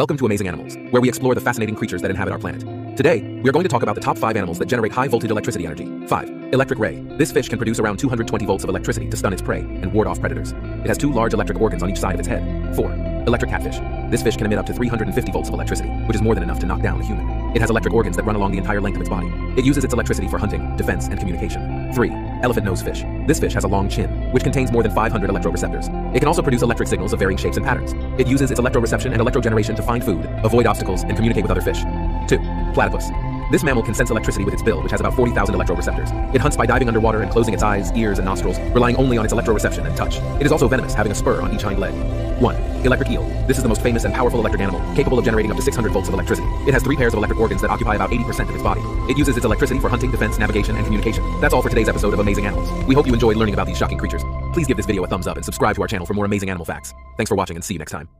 Welcome to Amazing Animals, where we explore the fascinating creatures that inhabit our planet. Today, we are going to talk about the top five animals that generate high voltage electricity energy. 5. Electric ray. This fish can produce around 220 volts of electricity to stun its prey and ward off predators. It has two large electric organs on each side of its head. 4. Electric catfish. This fish can emit up to 350 volts of electricity, which is more than enough to knock down a human. It has electric organs that run along the entire length of its body. It uses its electricity for hunting, defense, and communication. 3. Elephant nose fish. This fish has a long chin, which contains more than 500 electroreceptors. It can also produce electric signals of varying shapes and patterns. It uses its electroreception and electrogeneration to find food, avoid obstacles, and communicate with other fish. 2. Platypus. This mammal can sense electricity with its bill, which has about 40,000 electroreceptors. It hunts by diving underwater and closing its eyes, ears, and nostrils, relying only on its electroreception and touch. It is also venomous, having a spur on each hind leg. 1. Electric eel. This is the most famous and powerful electric animal, capable of generating up to 600 volts of electricity. It has three pairs of electric organs that occupy about 80% of its body. It uses its electricity for hunting, defense, navigation, and communication. That's all for today's episode of Amazing Animals. We hope you enjoyed learning about these shocking creatures. Please give this video a thumbs up and subscribe to our channel for more amazing animal facts. Thanks for watching and see you next time.